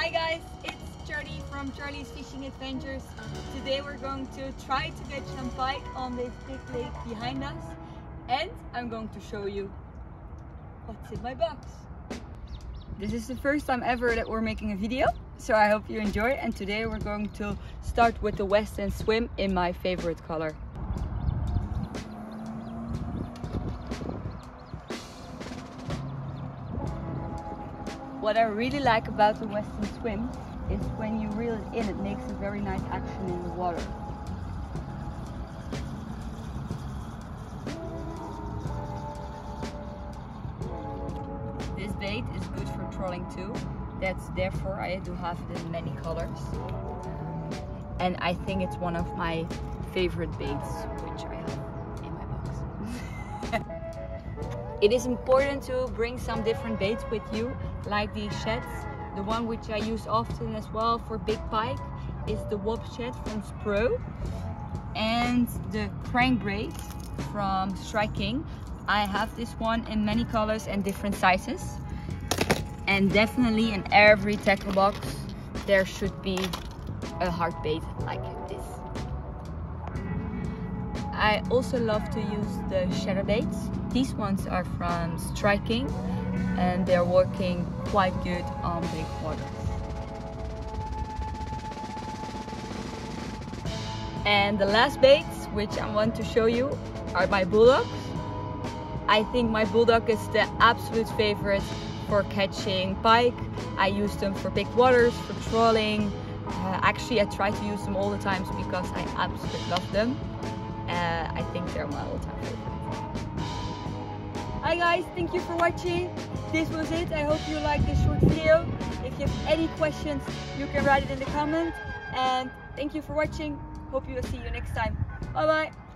Hi guys, it's Charlie from Charlie's Fishing Adventures. Today we're going to try to catch some pike on this big lake behind us and I'm going to show you what's in my box. This is the first time ever that we're making a video, so I hope you enjoy and today we're going to start with the Westin Swim in my favorite color. What I really like about the Westin Swim is when you reel it in, it makes a very nice action in the water. This bait is good for trolling too. That's therefore I do have it in many colors. Um, and I think it's one of my favorite baits, which I have in my box. it is important to bring some different baits with you, like these shads. The one which I use often as well for big pike is the Wob Shed from Spro and the crankbait from Strike King. I have this one in many colors and different sizes. And definitely in every tackle box there should be a hard bait like this. I also love to use the shadow baits. These ones are from Strike King and they're working quite good on big waters. And the last baits which I want to show you are my bulldogs. I think my bulldog is the absolute favorite for catching pike. I use them for big waters, for trolling. Uh, actually, I try to use them all the times because I absolutely love them. Uh, I think they're my all-time. Hi guys, thank you for watching. This was it. I hope you liked this short video. If you have any questions, you can write it in the comments. And thank you for watching. Hope you will see you next time. Bye bye.